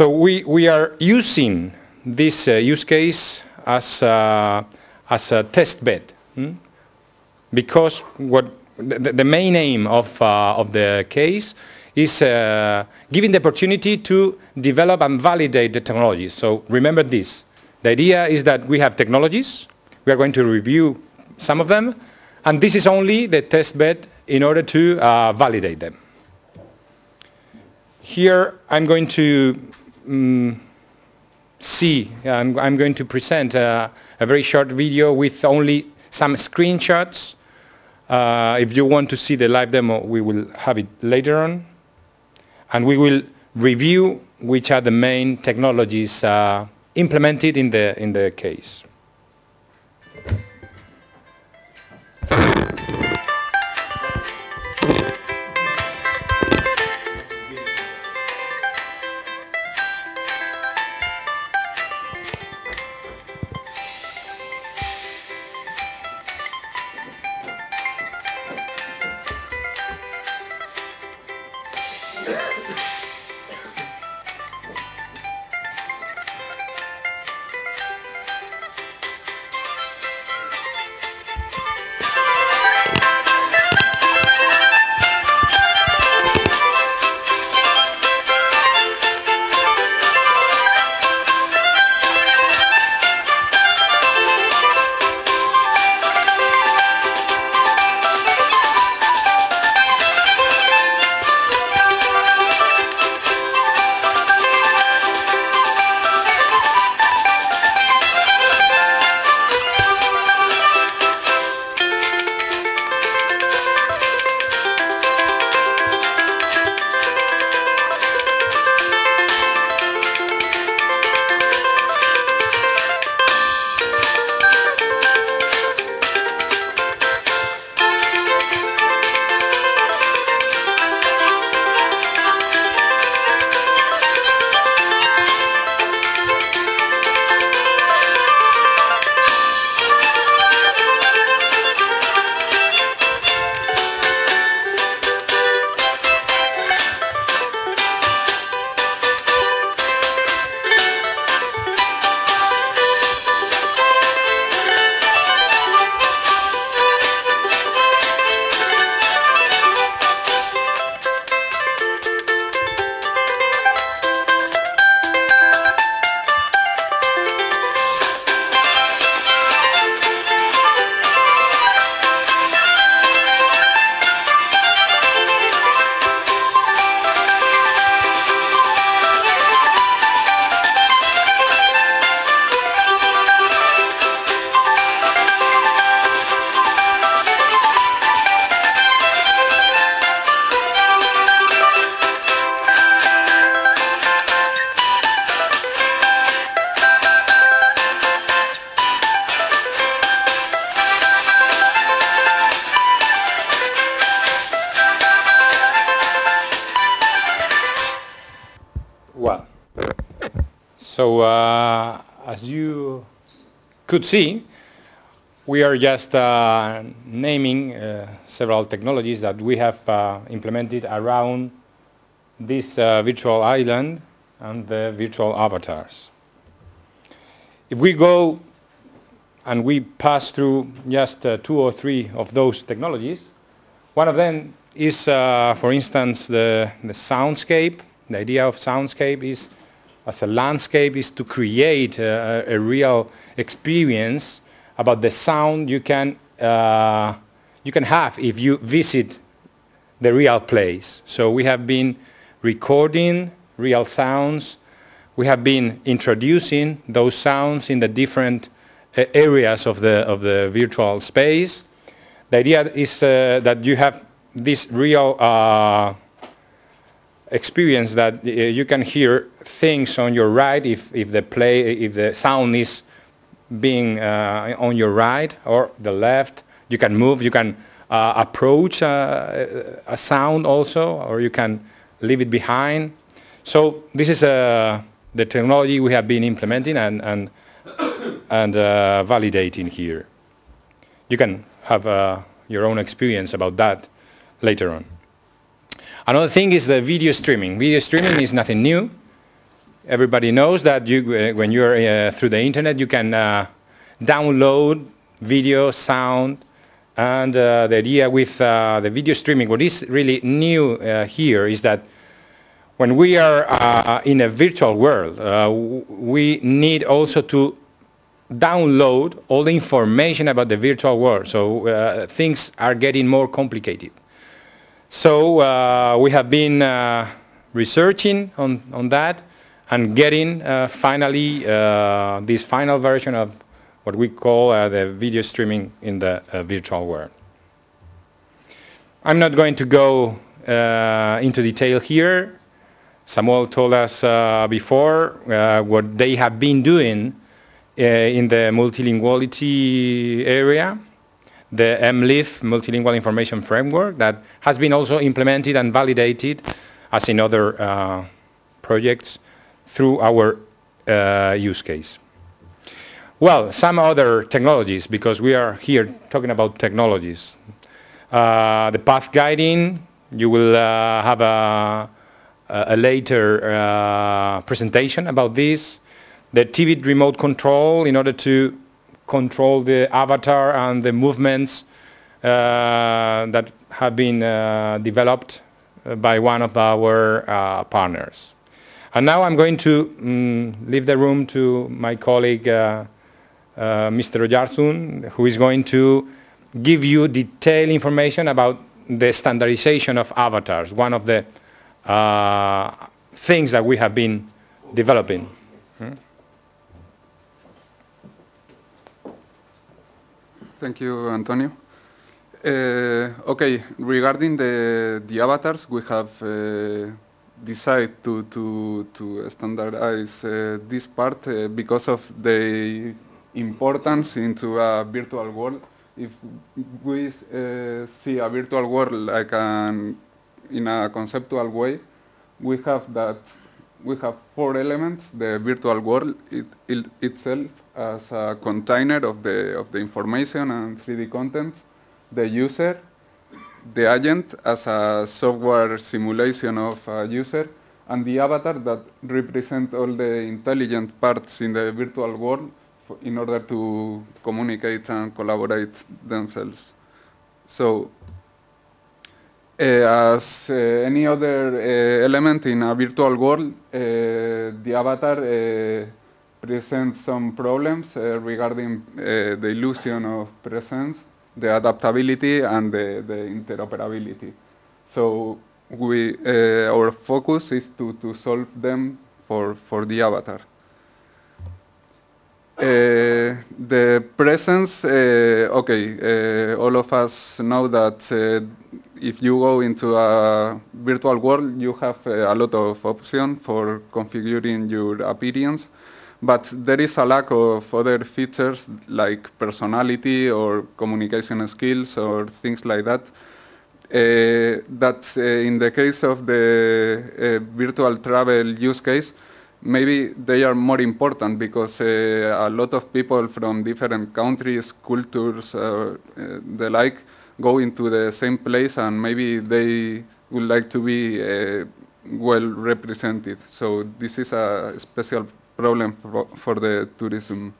So we, we are using this uh, use case as a, as a test bed hmm? because what the, the, main aim of, uh, of the case is uh, giving the opportunity to develop and validate the technologies. So remember this. The idea is that we have technologies. We are going to review some of them. And this is only the test bed in order to uh, validate them. Here I'm going to see, I'm, I'm, going to present uh, a very short video with only some screenshots. Uh, if you want to see the live demo, we will have it later on. And we will review which are the main technologies uh, implemented in the, in the case. So uh, as you could see, we are just uh, naming uh, several technologies that we have uh, implemented around this uh, virtual island and the virtual avatars. If we go and we pass through just uh, two or three of those technologies, one of them is, for instance, the, the soundscape. The idea of soundscape is as a landscape is to create a, a real experience about the sound you can, uh, you can have if you visit the real place. So we have been recording real sounds. We have been introducing those sounds in the different uh, areas of the, of the virtual space. The idea is uh, that you have this real uh, experience that uh, you can hear things on your right if, if the play, if the sound is being uh, on your right or the left. You can move, you can uh, approach uh, a sound also, or you can leave it behind. So this is uh, the technology we have been implementing and, and, and uh, validating here. You can have your own experience about that later on. Another thing is the video streaming. Video streaming is nothing new. everybody knows that you, uh, when you're uh, through the internet, you can uh, download video, sound, and uh, the idea with uh, the video streaming, what is really new uh, here is that when we are in a virtual world, we need also to download all the information about the virtual world. So things are getting more complicated. So we have been researching on, on that and getting uh, finally uh, this final version of what we call uh, the video streaming in the uh, virtual world. I'm not going to go uh, into detail here. Samuel told us uh, before what they have been doing in the multilinguality area the MLIF, Multilingual Information Framework, that has been also implemented and validated as in other uh, projects through our uh, use case. Well, some other technologies, because we are here talking about technologies. Uh, the path guiding, you will uh, have a, a later uh, presentation about this. The TV remote control in order to control the avatar and the movements uh, that have been uh, developed by one of our uh, partners. And now I'm going to um, leave the room to my colleague, uh, uh, Mr. Oyarzun, who is going to give you detailed information about the standardization of avatars, one of the uh, things that we have been developing. Thank you, Antonio. Uh, okay, regarding the, the avatars, we have uh, decided to, to, to standardize uh, this part uh, because of the importance into a virtual world. If we uh, see a virtual world like an, in a conceptual way, we have that we have four elements, the virtual world it, it itself as a container of the, of the information and 3D content the user, the agent as a software simulation of a user, and the avatar that represent all the intelligent parts in the virtual world in order to communicate and collaborate themselves. So as uh, any other uh, element in a virtual world, the avatar presents some problems regarding the illusion of presence the adaptability and the, the interoperability. So we, our focus is to, to solve them for, for the avatar. Uh, the presence, uh, okay, uh, all of us know that if you go into a virtual world, you have uh, a lot of options for configuring your appearance but there is a lack of other features like personality or communication skills or things like that. Uh, that uh, in the case of the uh, virtual travel use case, maybe they are more important because uh, a lot of people from different countries, cultures, uh, the like, go into the same place and maybe they would like to be uh, well represented. So this is a special problem for, for the tourism,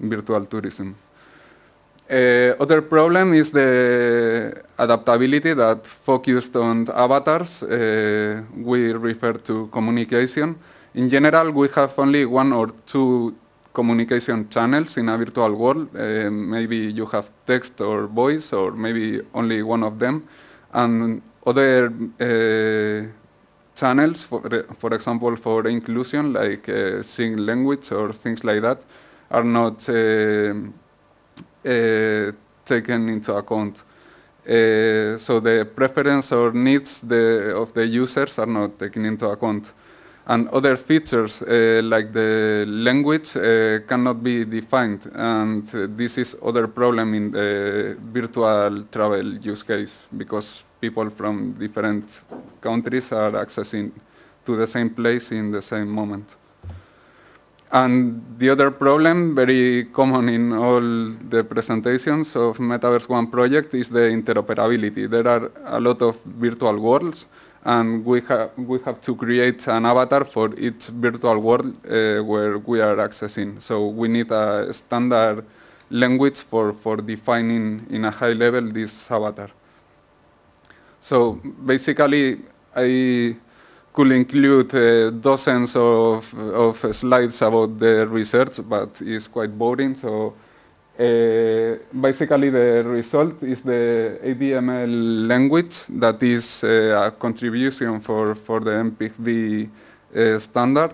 virtual tourism. Uh, other problem is the adaptability that focused on avatars. Uh, we refer to communication. In general, we have only one or two communication channels in a virtual world. Uh, maybe you have text or voice, or maybe only one of them. And other uh, channels, for, for example, for inclusion, like uh, language or things like that, are not uh, uh, taken into account. Uh, so the preference or needs the, of the users are not taken into account. And other features uh, like the language uh, cannot be defined, and this is other problem in the virtual travel use case because people from different countries are accessing to the same place in the same moment. And the other problem, very common in all the presentations of Metaverse One project, is the interoperability. There are a lot of virtual worlds, and we, have we have to create an avatar for each virtual world uh, where we are accessing. So we need a standard language for, for defining in a high level this avatar. So basically, I could include uh, dozens of, of slides about the research, but it's quite boring. So uh, basically, the result is the ADML language that is uh, a contribution for, for the MPEG-V uh, standard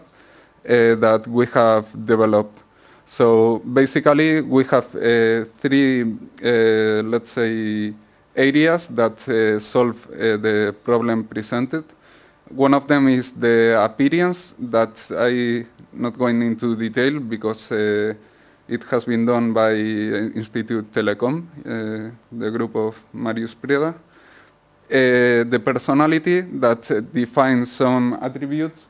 that we have developed. So basically, we have three, let's say, areas that solve the problem presented. One of them is the appearance that I'm not going into detail because it has been done by Institute Telecom, uh, the group of Marius Preda. Uh, the personality that defines some attributes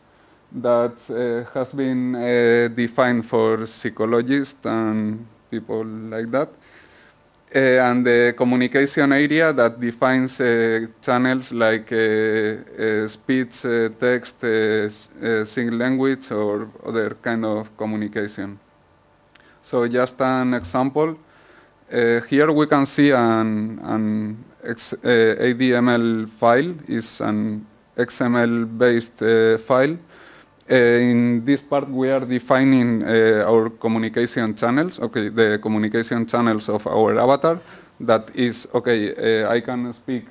that uh, has been uh, defined for psychologists and people like that. Uh, and the communication area that defines uh, channels like speech, text, sign language, or other kind of communication. So just an example. Uh, here we can see an, an X, uh, ADML file is an XML-based uh, file. Uh, in this part, we are defining uh, our communication channels, okay, the communication channels of our avatar. That is, okay, uh, I can speak,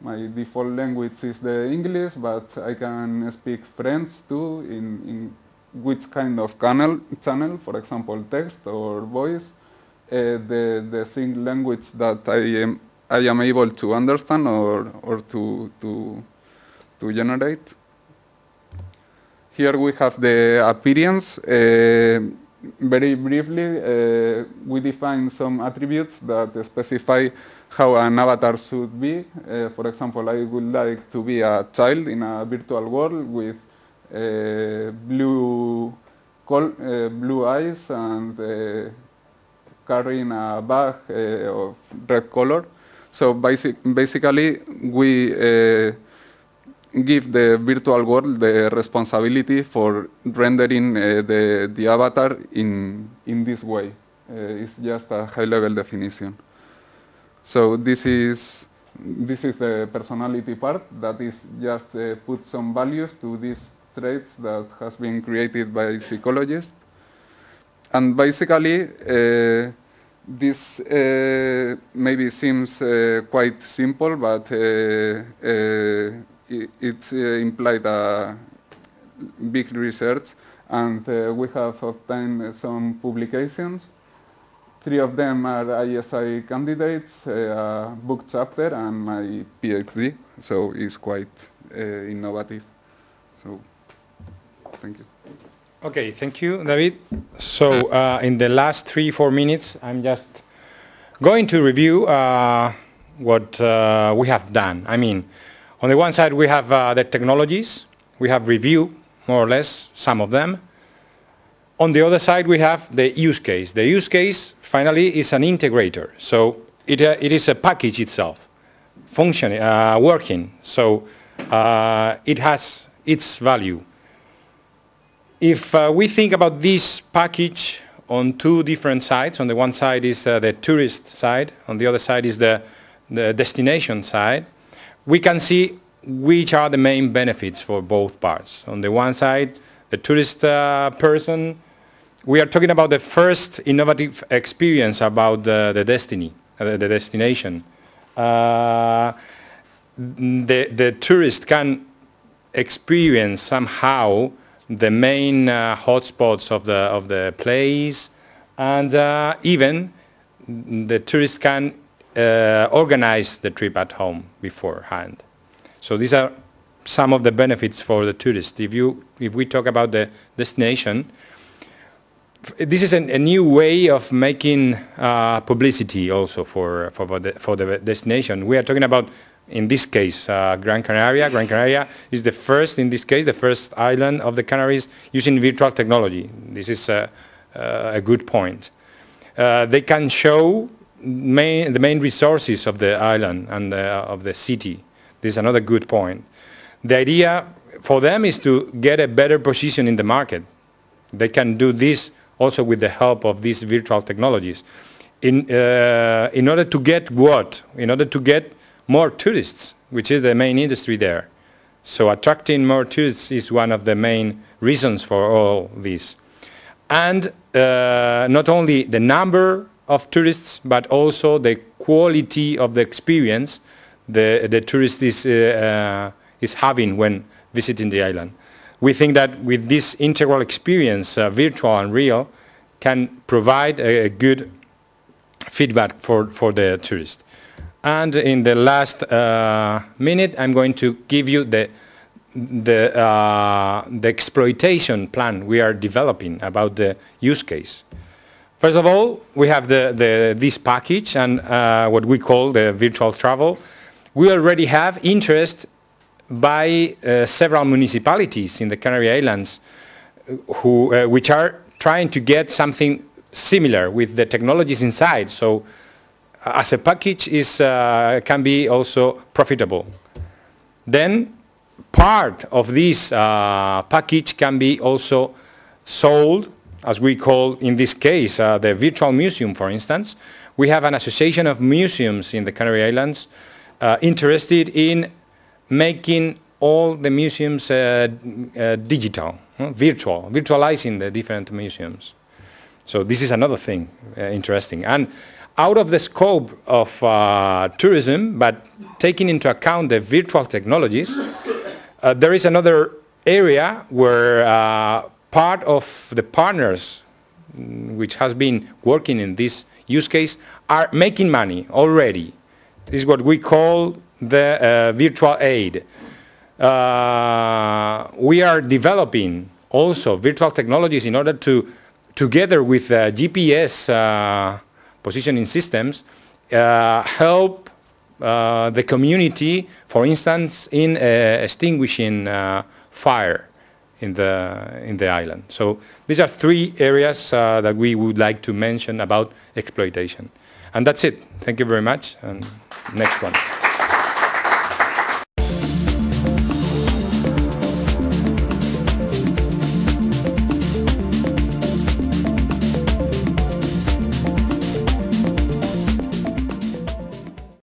my default language is the English, but I can speak French too in, in which kind of channel, channel for example, text or voice, uh, the, the sing language that I am, I am able to understand or, or to, to, to generate. Here we have the appearance. Uh, very briefly, uh, we define some attributes that specify how an avatar should be. Uh, for example, I would like to be a child in a virtual world with blue, uh, blue eyes and uh, carrying a bag of red color. So basic, basically, we give the virtual world the responsibility for rendering uh, the, the avatar in, in this way. Uh, it's just a high-level definition. So this is, this is the personality part that is just uh, put some values to this traits that has been created by psychologists. And basically, uh, this uh, maybe seems uh, quite simple, but uh, uh, it, it uh, implied a big research, and we have obtained some publications. Three of them are ISI candidates, a book chapter, and my PhD, so it's quite innovative. So. Thank you. Okay, thank you, David. So uh, in the last three, four minutes, I'm just going to review uh, what uh, we have done. I mean, on the one side, we have uh, the technologies. We have reviewed, more or less, some of them. On the other side, we have the use case. The use case, finally, is an integrator. So it, uh, it is a package itself, functioning, uh, working. So it has its value. If uh, we think about this package on two different sides, on the one side is uh, the tourist side, on the other side is the, the destination side, we can see which are the main benefits for both parts. On the one side, the tourist uh, person, we are talking about the first innovative experience about the, destiny, uh, the destination. Uh, the, the tourist can experience somehow the main uh, hotspots of the, of the place, and uh, even the tourists can uh, organize the trip at home beforehand. So these are some of the benefits for the tourist. If, you, if we talk about the destination, this is an, a new way of making uh, publicity also for, for, the, for the destination. We are talking about in this case, uh, Gran Canaria. Gran Canaria is the first, in this case, the first island of the Canaries using virtual technology. This is a, uh, a good point. Uh, they can show main, the main resources of the island and uh, of the city. This is another good point. The idea for them is to get a better position in the market. They can do this also with the help of these virtual technologies. In, uh, in order to get what? In order to get more tourists, which is the main industry there. So attracting more tourists is one of the main reasons for all this. And uh, not only the number of tourists, but also the quality of the experience the, the tourist is, uh, uh, is having when visiting the island. We think that with this integral experience, uh, virtual and real, can provide a, a, good feedback for, for the tourist. And in the last uh, minute, I'm going to give you the, the, uh, the exploitation plan we are developing about the use case. First of all, we have the, the, this package and uh, what we call the virtual travel. We already have interest by uh, several municipalities in the Canary Islands who, uh, which are trying to get something similar with the technologies inside. So uh, as a package is, uh, can be also profitable. Then part of this uh, package can be also sold as we call in this case uh, the virtual museum for instance. We have an association of museums in the Canary Islands uh, interested in making all the museums uh, uh, digital, virtual, virtualizing the different museums. So this is another thing interesting. And out of the scope of uh, tourism, but taking into account the virtual technologies, there is another area where part of the partners mm, which has been working in this use case are making money already. This is what we call the uh, virtual aid. Uh, we are developing also virtual technologies in order to, together with uh, GPS uh, positioning systems, uh, help uh, the community, for instance, in extinguishing fire in the, in the island. So these are three areas uh, that we would like to mention about exploitation. And that's it. Thank you very much. And next one.